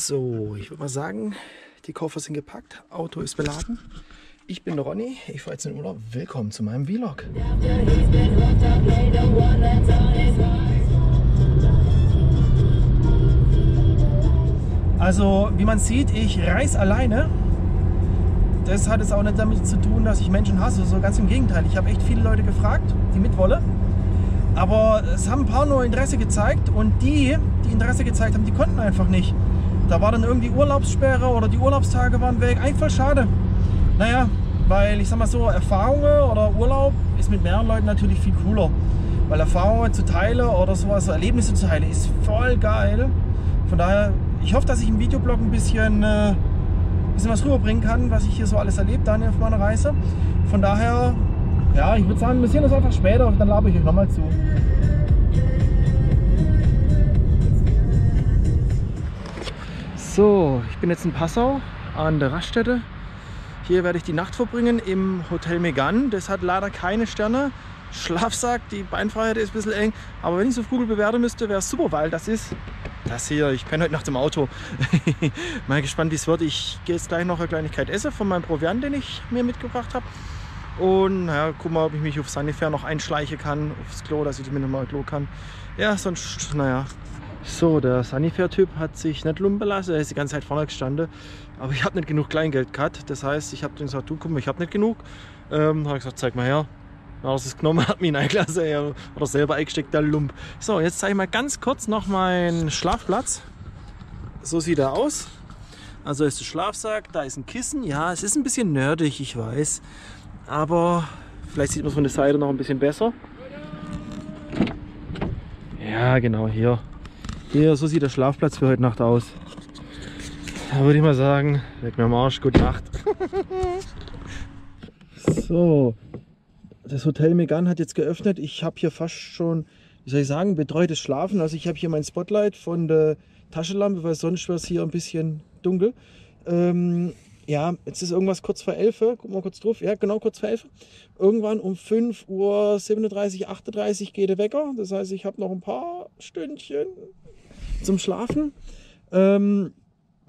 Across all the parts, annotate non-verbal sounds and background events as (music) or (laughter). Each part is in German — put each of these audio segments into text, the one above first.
So, ich würde mal sagen, die Koffer sind gepackt, Auto ist beladen. Ich bin Ronny, ich fahre jetzt in den Urlaub. Willkommen zu meinem Vlog. Also, wie man sieht, ich reise alleine. Das hat es auch nicht damit zu tun, dass ich Menschen hasse, so ganz im Gegenteil. Ich habe echt viele Leute gefragt, die mit wollen. Aber es haben ein paar nur Interesse gezeigt und die, die Interesse gezeigt haben, die konnten einfach nicht. Da war dann irgendwie Urlaubssperre oder die Urlaubstage waren weg. Eigentlich voll schade. Naja, weil ich sag mal so, Erfahrungen oder Urlaub ist mit mehreren Leuten natürlich viel cooler. Weil Erfahrungen zu teilen oder sowas, Erlebnisse zu teilen, ist voll geil. Von daher, ich hoffe, dass ich im Videoblog ein bisschen, äh, bisschen was rüberbringen kann, was ich hier so alles erlebt habe auf meiner Reise. Von daher, ja, ich würde sagen, wir sehen uns einfach später, dann labe ich euch nochmal zu. So, ich bin jetzt in Passau an der Raststätte. Hier werde ich die Nacht verbringen im Hotel Megan. Das hat leider keine Sterne. Schlafsack, die Beinfreiheit ist ein bisschen eng. Aber wenn ich es auf Google bewerten müsste, wäre es super, weil das ist das hier. Ich penne heute Nacht im Auto. (laughs) Mal gespannt, wie es wird. Ich gehe jetzt gleich noch eine Kleinigkeit essen von meinem Proviant, den ich mir mitgebracht habe. Und naja, guck mal, ob ich mich auf Sanifair noch einschleichen kann, aufs Klo, dass ich zumindest mal Klo kann. Ja, sonst, naja. So, der Sanifair-Typ hat sich nicht lumpen lassen. Er ist die ganze Zeit vorne gestanden. Aber ich habe nicht genug Kleingeld gehabt. Das heißt, ich habe gesagt, du komm, ich habe nicht genug. Ähm, habe gesagt, zeig mal her. Ja, das ist genommen, (laughs) hat mich eingelassen. Er hat selber eingesteckt, der Lump. So, jetzt zeige ich mal ganz kurz noch meinen Schlafplatz. So sieht er aus. Also ist der Schlafsack, da ist ein Kissen. Ja, es ist ein bisschen nerdig, ich weiß. Aber vielleicht sieht man es von der Seite noch ein bisschen besser. Ja, genau hier. Hier, so sieht der Schlafplatz für heute Nacht aus. Da würde ich mal sagen, weg mir am Arsch, gute Nacht. (laughs) so, das Hotel Megan hat jetzt geöffnet. Ich habe hier fast schon, wie soll ich sagen, betreutes Schlafen. Also ich habe hier mein Spotlight von der Taschenlampe, weil sonst wäre es hier ein bisschen dunkel. Ähm, ja, jetzt ist irgendwas kurz vor 11. Guck mal kurz drauf. Ja, genau kurz vor 11. Irgendwann um 5 Uhr 37, 38 geht der Wecker. Das heißt, ich habe noch ein paar Stündchen zum Schlafen. Ähm,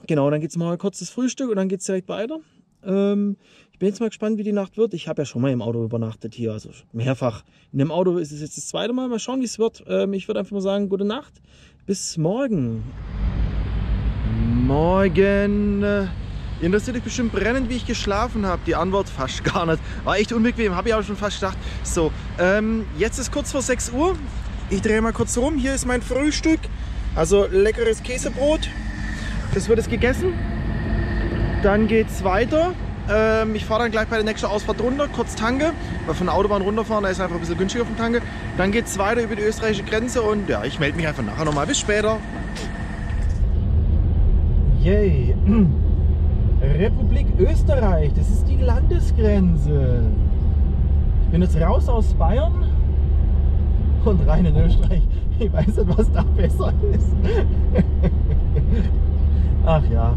genau, dann geht es mal kurz das Frühstück und dann geht es direkt weiter. Ähm, ich bin jetzt mal gespannt, wie die Nacht wird. Ich habe ja schon mal im Auto übernachtet hier, also mehrfach. In dem Auto ist es jetzt das zweite Mal. Mal schauen, wie es wird. Ähm, ich würde einfach mal sagen, gute Nacht. Bis morgen. Morgen. Ihr interessiert euch bestimmt brennend, wie ich geschlafen habe. Die Antwort fast gar nicht. War echt unbequem, habe ich auch schon fast gedacht. So, ähm, jetzt ist kurz vor 6 Uhr. Ich drehe mal kurz rum. Hier ist mein Frühstück. Also leckeres Käsebrot. Das wird jetzt gegessen. Dann geht es weiter. Ähm, ich fahre dann gleich bei der nächsten Ausfahrt runter, kurz tanke. Weil von der Autobahn runterfahren, da ist einfach ein bisschen günstiger vom Tanke. Dann geht es weiter über die österreichische Grenze und ja, ich melde mich einfach nachher nochmal. Bis später. Yay. (clears throat) Republik Österreich, das ist die Landesgrenze. Ich bin jetzt raus aus Bayern und rein in Österreich. (laughs) Ich weiß nicht, was da besser ist. Ach ja,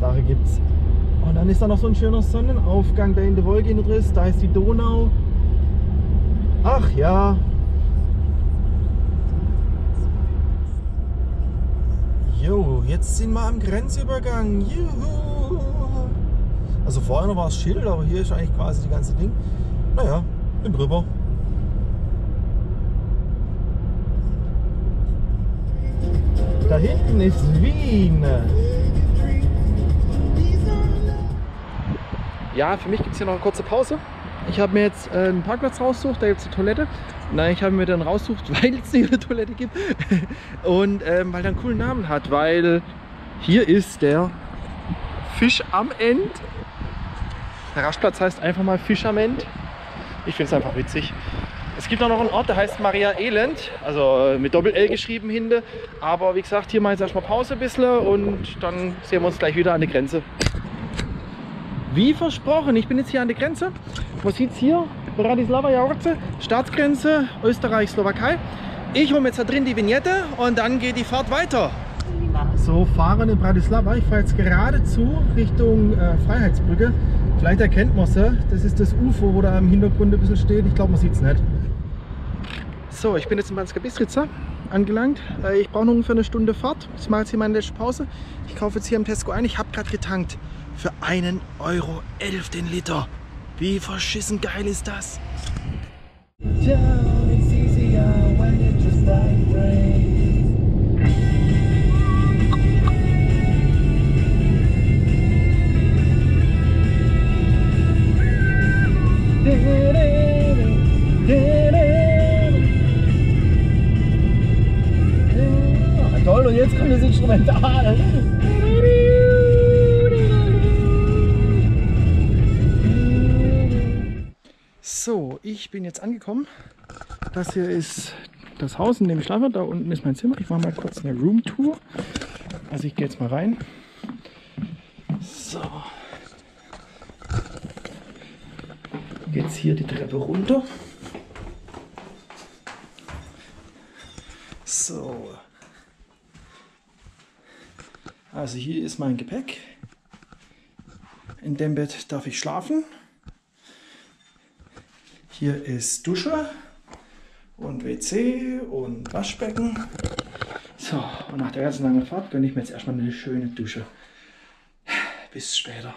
Sache gibt's. Und dann ist da noch so ein schöner Sonnenaufgang da in der Wolke in drin. Da ist die Donau. Ach ja. Jo, jetzt sind wir am Grenzübergang. Juhu. Also vorher war es Schild, aber hier ist eigentlich quasi die ganze Ding. Naja, bin drüber. Da hinten ist Wien. Ja, für mich gibt es hier noch eine kurze Pause. Ich habe mir jetzt äh, einen Parkplatz rausgesucht, da gibt es eine Toilette. Nein, ich habe mir dann rausgesucht, (laughs) weil es eine Toilette gibt. (laughs) Und ähm, weil der einen coolen Namen hat, weil hier ist der Fisch am End. Der Rastplatz heißt einfach mal Fisch am End. Ich finde es einfach witzig. Es gibt auch noch einen Ort, der heißt Maria Elend, also mit Doppel-L geschrieben hinten. Aber wie gesagt, hier mal jetzt erstmal Pause ein bisschen und dann sehen wir uns gleich wieder an der Grenze. Wie versprochen, ich bin jetzt hier an der Grenze. Man sieht es hier, Bratislava Jaworce, Staatsgrenze Österreich-Slowakei. Ich hole mir jetzt da drin die Vignette und dann geht die Fahrt weiter. So, fahren in Bratislava. Ich fahre jetzt geradezu Richtung äh, Freiheitsbrücke. Vielleicht erkennt man sie. Das ist das UFO, wo da im Hintergrund ein bisschen steht. Ich glaube, man sieht es nicht. So, ich bin jetzt in Banska Bistrica. angelangt. Äh, ich brauche noch ungefähr eine Stunde Fahrt. Ich mache jetzt hier meine letzte Pause. Ich kaufe jetzt hier am Tesco ein. Ich habe gerade getankt für einen Euro 11 den Liter. Wie verschissen geil ist das? Toll, jetzt kommt das Instrumental. So, ich bin jetzt angekommen. Das hier ist das Haus, in dem ich schlafe. Da unten ist mein Zimmer. Ich mache mal kurz eine Roomtour. Also ich gehe jetzt mal rein. So. Jetzt hier die Treppe runter. So. Also hier ist mein Gepäck. In dem Bett darf ich schlafen. Hier ist Dusche und WC und Waschbecken. So, und nach der ganzen langen Fahrt gönne ich mir jetzt erstmal eine schöne Dusche. Bis später.